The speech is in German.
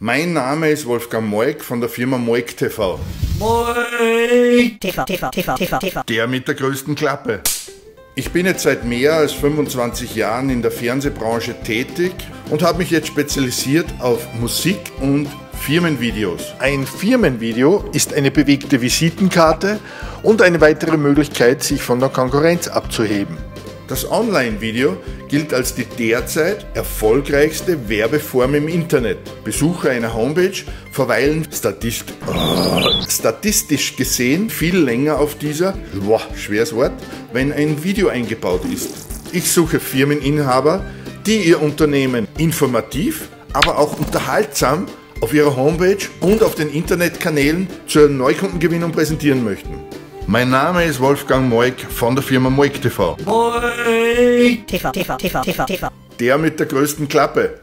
Mein Name ist Wolfgang Moik von der Firma Moik TV. Moik TV, TV, TV, TV, TV. Der mit der größten Klappe. Ich bin jetzt seit mehr als 25 Jahren in der Fernsehbranche tätig und habe mich jetzt spezialisiert auf Musik und Firmenvideos. Ein Firmenvideo ist eine bewegte Visitenkarte und eine weitere Möglichkeit, sich von der Konkurrenz abzuheben. Das Online-Video gilt als die derzeit erfolgreichste Werbeform im Internet. Besucher einer Homepage verweilen statist statistisch gesehen viel länger auf dieser, boah, schweres Wort, wenn ein Video eingebaut ist. Ich suche Firmeninhaber, die ihr Unternehmen informativ, aber auch unterhaltsam auf ihrer Homepage und auf den Internetkanälen zur Neukundengewinnung präsentieren möchten. Mein Name ist Wolfgang Moik von der Firma Moik TV. Moik TV, TV, TV, TV, TV. Der mit der größten Klappe.